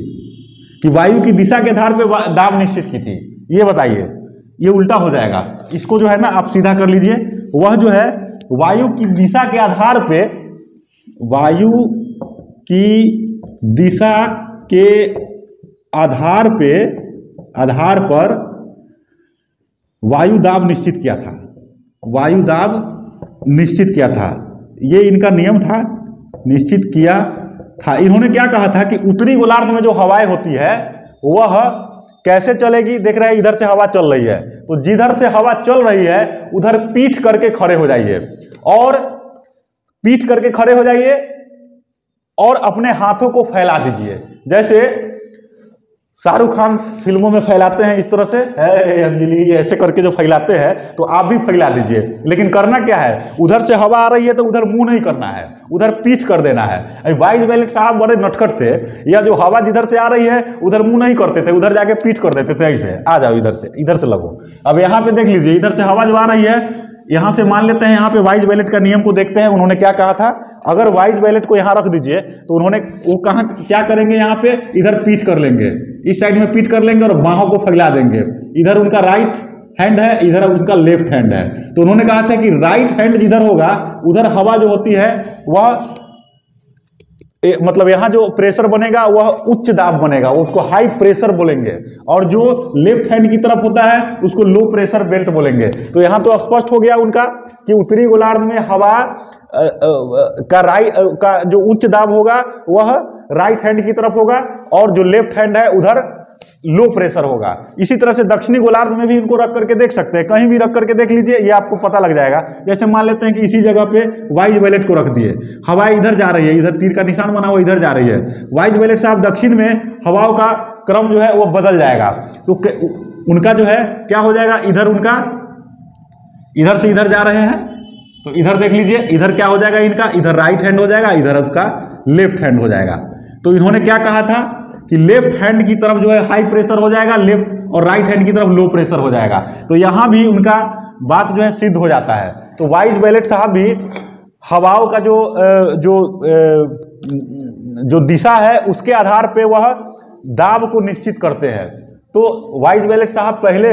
कि वायु की दिशा के आधार पर दाब निश्चित की थी। ये बताइए, ये उल्टा हो जाएगा। इसको जो है ना, आप सीधा कर लीजिए। वह जो है, वायु की दिशा के आधार पे, वायु की दिशा के आधार पे, आधार पर वायु दाब निश्चित किया था। वायु दाब निश्चित किया था। ये इनका नियम था, निश्चित किया था। इन्होंने क्या कहा था कि उत्तरी गोलार्ध में जो हवाएँ होती है, वह कैसे चलेगी? देख रहे हैं, इधर से हवा चल रही है। तो जिधर से हवा चल रही है, उधर पीठ करके खड़े हो जाइए। और पीठ करके खड़े हो जाइए और अपने हाथों को फैला दीजिए। जैसे शाहरुख खान फ़िल्मों में फैलाते हैं इस तरह से? अंजलि, ऐसे करके जो फैलाते हैं तो आप भी फैला दीजिए लेकिन करना क्या है? उधर से हवा आ रही है तो उधर मुँह नहीं करना है। उधर पीठ कर देना है। वाइज बैलेट साहब बड़े नटखट थे, या जो हवा जिधर से आ रही है, उधर मुँह नहीं करते थे, उधर जाके पीठ कर देते थे, ऐसे। आ जाओ इधर से इधर से लगो। अब यहाँ पे देख लीजिए, इधर से हवा जो आ रही है, यहाँ से मान लेते हैं, यहाँ पे वाइज बैलेट का नियम को देखते हैं, उन्होंने क्या कहा था? अगर वाइज बैलेट को यहाँ रख दीजिए तो उन्होंने, वो कहाँ, क्या करेंगे यहाँ पे? इधर पीठ कर लेंगे। इस साइड में पीट कर लेंगे और बाहों को फैला देंगे। इधर उनका राइट हैंड है इधर उनका लेफ़्ट हैंड है। तो उन्होंने कहा था कि राइट हैंड जिधर होगा उधर हवा जो होती है वह ए, मतलब यहाँ जो प्रेशर बनेगा वह उच्च दाब बनेगा उसको हाई प्रेशर बोलेंगे। और जो लेफ़्ट हैंड की तरफ़ होता है उसको लो प्रेशर बेल्ट बोलेंगे। तो यहाँ तो स्पष्ट हो गया उनका कि उत्तरी गोलार्ध में हवा आ, आ, आ, का राइट का जो उच्च दाब होगा वह राइट हैंड की तरफ़ होगा और जो लेफ़्ट हैंड है, उधर लो प्रेशर होगा। इसी तरह से दक्षिणी गोलार्ध में भी इनको रख करके देख सकते हैं। कहीं भी रख करके देख लीजिए, ये आपको पता लग जाएगा। जैसे मान लेते हैं कि इसी जगह पे वाइज वैलेट को रख दिए। हवाएँ इधर जा रही है, इधर तीर का निशान बना हुआ इधर जा रही है। वाइज वैलेट से आप दक्षिण में हवाओं का क्रम जो है, वो बदल जाएगा। तो उनका जो है, क्या हो जाएगा? इधर उनका, इधर से इधर जा रहे हैं। तो इधर देख लीजिए, इधर क्या हो जाएगा इनका? इधर राइट हैंड हो जाएगा, इधर उसका लेफ़्ट हैंड हो जाएगा। तो इन्होंने क्या कहा था कि लेफ़्ट हैंड की तरफ़ जो है हाई प्रेशर हो जाएगा लेफ़्ट और राइट हैंड की तरफ़ लो प्रेशर हो जाएगा। तो यहाँ भी उनका बात जो है सिद्ध हो जाता है। तो वाइस बैलेट साहब भी हवाओं का जो जो जो दिशा है, उसके आधार पे वह दाब को निश्चित करते हैं। तो वाइस बैलेट साहब पहले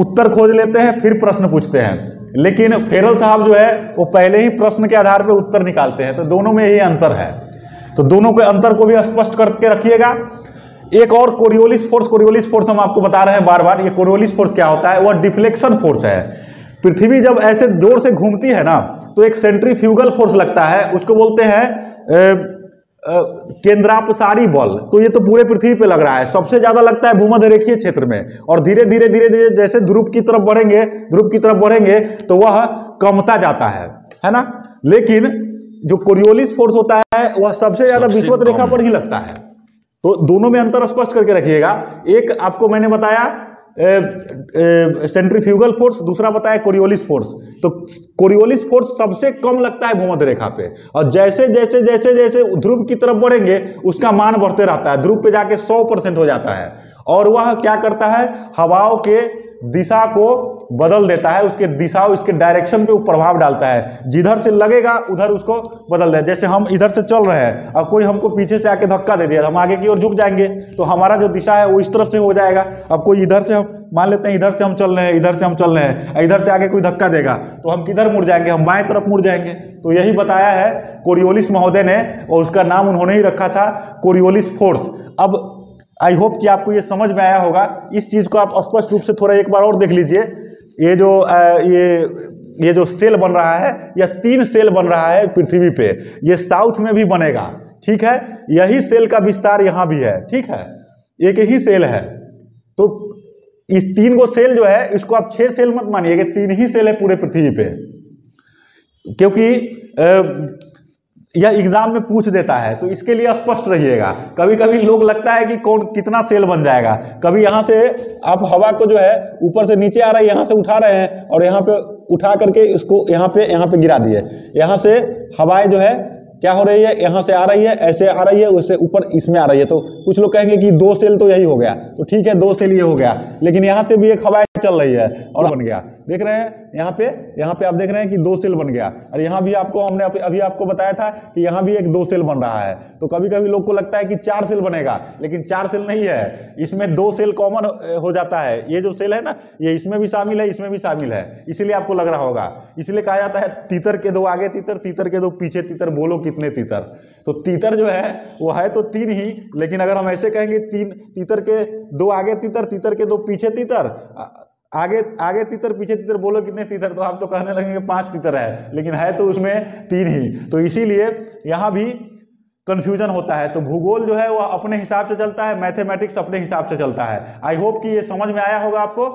उत्तर खोज लेते हैं, फिर प्रश्न पूछते हैं। लेकिन फेरल साहब जो है, वो पहले ही प्रश्न के आधार पर उत्तर निकालते हैं। तो दोनों में यही अंतर है। तो दोनों के अंतर को भी स्पष्ट करके रखिएगा। एक और कोरियोलिस फोर्स कोरियोलिस फोर्स हम आपको बता रहे हैं बार बार ये कोरियोलिस फोर्स क्या होता है? वह डिफ्लेक्शन फोर्स है। पृथ्वी जब ऐसे ज़ोर से घूमती है ना तो एक सेंट्रीफ्यूगल फोर्स लगता है, उसको बोलते हैं केंद्रापसारी बल। तो ये तो पूरे पृथ्वी पे लग रहा है। सबसे ज़्यादा लगता है भूमध्य रेखीय क्षेत्र में। और धीरे धीरे धीरे धीरे जैसे ध्रुव की तरफ़ बढ़ेंगे, ध्रुव की तरफ़ बढ़ेंगे तो वह कमता जाता है। है ना? लेकिन जो कोरियोलिस फोर्स होता है वह सबसे ज़्यादा विश्वत रेखा पर ही लगता है। तो दोनों में अंतर स्पष्ट करके रखिएगा। एक आपको मैंने बताया सेंट्रीफ्यूगल फोर्स दूसरा बताया कोरियोलिस फोर्स तो कोरियोलिस फोर्स सबसे कम लगता है भूमध्य रेखा पे। और जैसे जैसे जैसे जैसे ध्रुव की तरफ़ बढ़ेंगे उसका मान बढ़ते रहता है। ध्रुव पे जाके 100 परसेंट हो जाता है। और वह क्या करता है? हवाओं के दिशा को बदल देता है, उसके दिशा, उसके डायरेक्शन पे प्रभाव डालता है। जिधर से लगेगा, उधर उसको बदल दे। जैसे हम इधर से चल रहे हैं, और कोई हमको पीछे से आके धक्का दे दिया, हम आगे की ओर झुक जाएँगे तो हमारा जो दिशा है, वो इस तरफ़ से हो जाएगा। अब कोई इधर से हम, मान लेते हैं इधर से हम चल रहे हैं, इधर से हम चल रहे हैं इधर से आगे कोई धक्का देगा तो हम किधर मुड़ जाएँगे? हम बाएँ तरफ़ मुड़ जाएँगे। तो यही बताया है कोरियोलिस महोदय ने, और उसका नाम उन्होंने ही रखा था, कोरियोलिस फोर्स। अब आई होप कि आपको ये समझ में आया होगा। इस चीज़ को आप स्पष्ट रूप से थोड़ा एक बार और देख लीजिए। ये जो ये ये जो सेल बन रहा है, यह तीन सेल बन रहा है पृथ्वी पे। ये साउथ में भी बनेगा, ठीक है? यही सेल का विस्तार यहाँ भी है, ठीक है? एक ही सेल है। तो इस तीन गो सेल जो है, इसको आप छह सेल मत मानिए तीन ही सेल है पूरे पृथ्वी पे। क्योंकि यह एग्ज़ाम में पूछ देता है तो इसके लिए स्पष्ट रहिएगा। कभी कभी लोग लगता है कि कौन, कितना सेल बन जाएगा। कभी यहाँ से आप हवा को जो है, ऊपर से नीचे आ रहा है, यहाँ से उठा रहे हैं, और यहाँ पे उठा करके इसको यहाँ पे यहाँ पे गिरा दिए। यहाँ से हवाएँ जो है, क्या हो रही है, यहाँ से आ रही है, ऐसे आ रही है, उससे ऊपर इसमें आ रही है। तो कुछ लोग कहेंगे कि दो सेल तो यही हो गया। तो ठीक है, दो सेल ये हो गया, लेकिन यहाँ से भी एक हवाएँ चल रही है, और बन गया। देख रहे हैं? यहाँ पे यहाँ पे आप देख रहे हैं कि दो सेल बन गया। और यहाँ भी आपको, हमने अभी आपको बताया था कि यहाँ भी एक दो सेल बन रहा है। तो कभी कभी लोग को लगता है कि चार सेल बनेगा, लेकिन चार सेल नहीं है। इसमें दो सेल कॉमन हो जाता है। ये जो सेल है ना, ये इसमें भी शामिल है, इसमें भी शामिल है। इसलिए आपको लग रहा होगा। इसलिए कहा जाता है, तीतर के दो आगे तीतर तीतर के दो पीछे तीतर, बोलो कितने तीतर। तो तीतर जो है, वो है तो तीन ही, लेकिन अगर हम ऐसे कहेंगे, तीन, तीतर के दो आगे तीतर तीतर के दो पीछे तीतर आगे आगे तीतर, पीछे तीतर बोलो कितने तीतर तो आप तो कहने लगेंगे पाँच तीतर है, लेकिन है तो उसमें तीन ही। तो इसीलिए यहाँ भी कन्फ्यूज़न होता है। तो भूगोल जो है वह अपने हिसाब से चलता है मैथमेटिक्स अपने हिसाब से चलता है। आई होप कि ये समझ में आया होगा आपको।